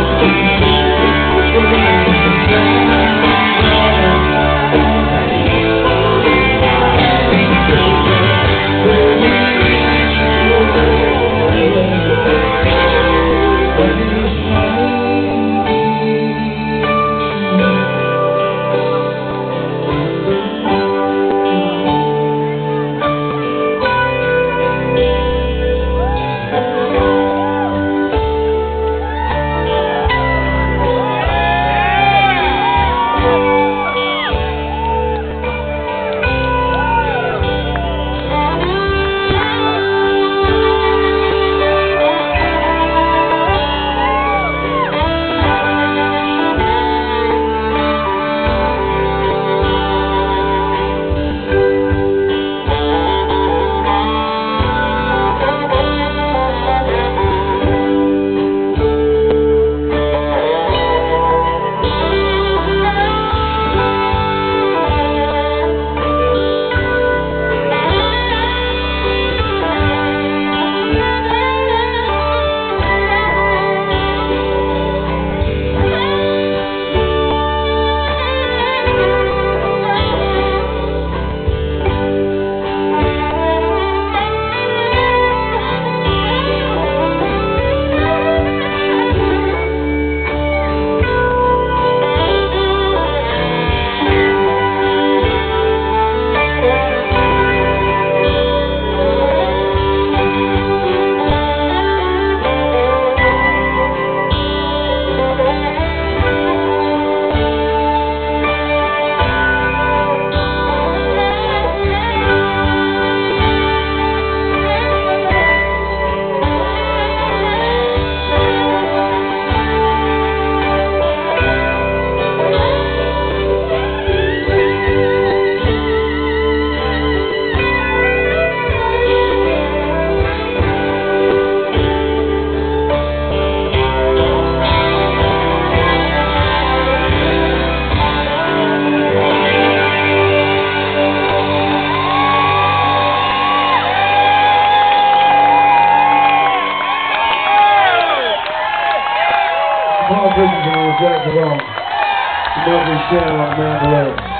Thank you. The saxophone. Murphy Shannon on mandolin.